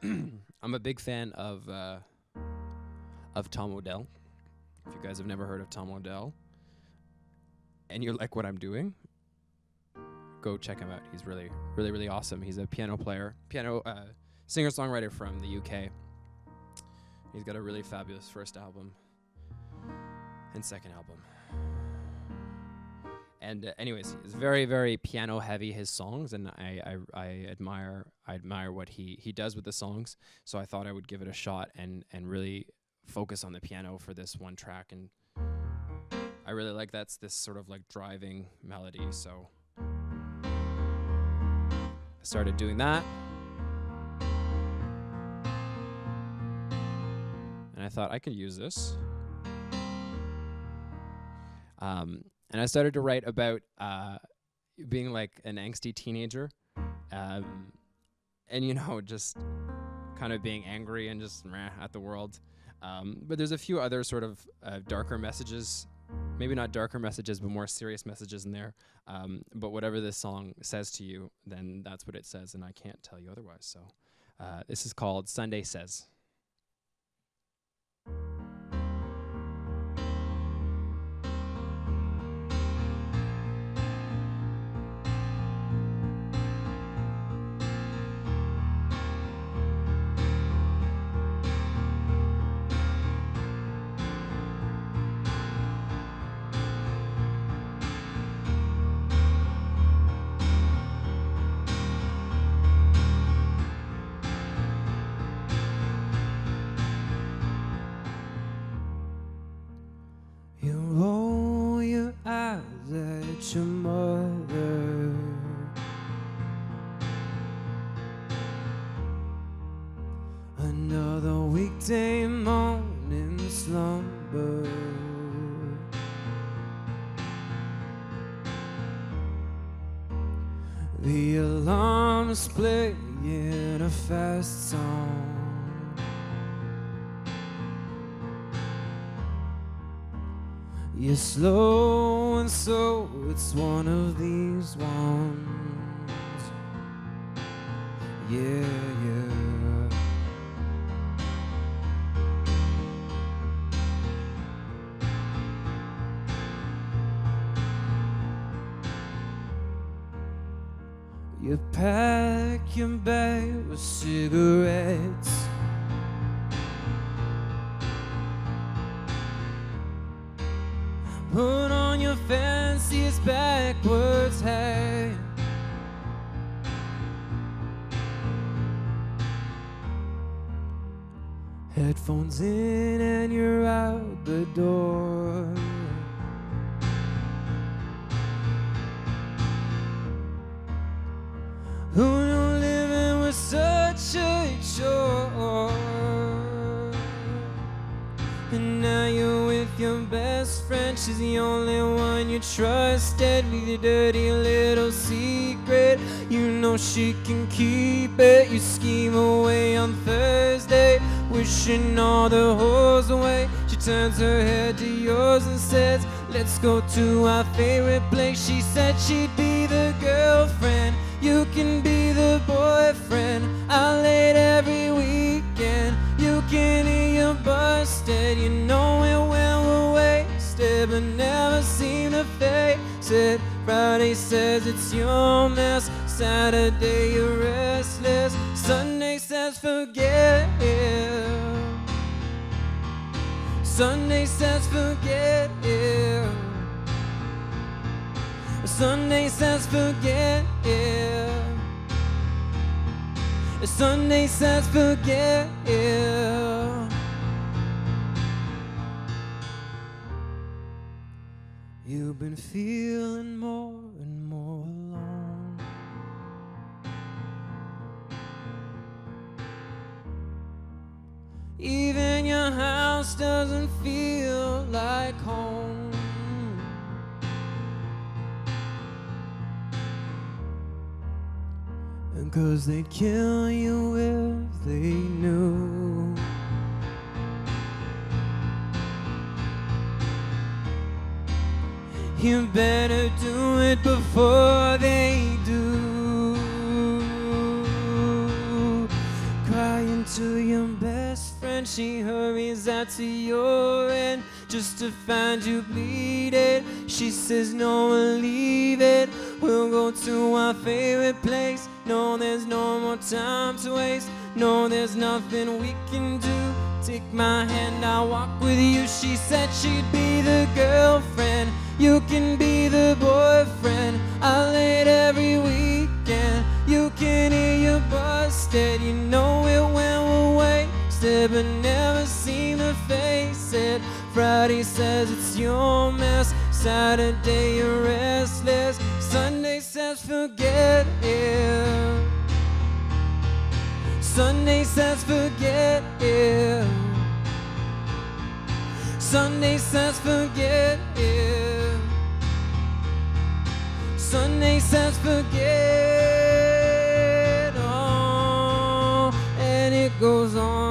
I'm a big fan of uh, of Tom Odell. If you guys have never heard of Tom Odell, and you like what I'm doing, go check him out. He's really, really, really awesome. He's a piano player, piano uh, singer songwriter from the UK. He's got a really fabulous first album and second album. And uh, anyways, it's very, very piano heavy his songs, and I, I, I admire, I admire what he he does with the songs. So I thought I would give it a shot and and really focus on the piano for this one track. And I really like that's this sort of like driving melody. So I started doing that. And I thought I could use this. Um, and I started to write about uh, being like an angsty teenager, um, and you know, just kind of being angry and just meh at the world. Um, but there's a few other sort of uh, darker messages, maybe not darker messages, but more serious messages in there. Um, but whatever this song says to you, then that's what it says, and I can't tell you otherwise. So uh, this is called Sunday Says. Your mother. Another weekday morning slumber. The alarm is playing a fast song. You're slow and so it's one of these ones. Yeah, yeah. You pack your bag with cigarettes. Fanciest backwards hat. Headphones in and you're out the door. Who She's the only one you trusted with your dirty little secret. You know she can keep it. You scheme away on Thursday, wishing all the holes away. She turns her head to yours and says, Let's go to our favorite place. She said she'd be the girlfriend. You can be the boyfriend. I'll late every weekend. You can hear you busted. You know it when we're but never seem to face it. Friday says it's your mess. Saturday you're restless. Sunday says forget it. Sunday says forget it. Sunday says forget it. Sunday says forget You've been feeling more and more alone. Even your house doesn't feel like home. And cause they'd kill you if they knew. You better do it before they do. Crying to your best friend. She hurries out to your end just to find you bleeding. She says, No, we'll leave it. We'll go to our favorite place. No, there's no more time to waste. No, there's nothing we can do. Take my hand, I'll walk with you. She said she'd be the girlfriend. You can be the boyfriend. I late every weekend. You can hear you busted. You know it when we're wasted, but never seem to face it. Friday says it's your mess. Saturday you're restless. Sunday says forget it. Sunday says forget it. Sunday says forget it. Sunday says forget all, and it goes on.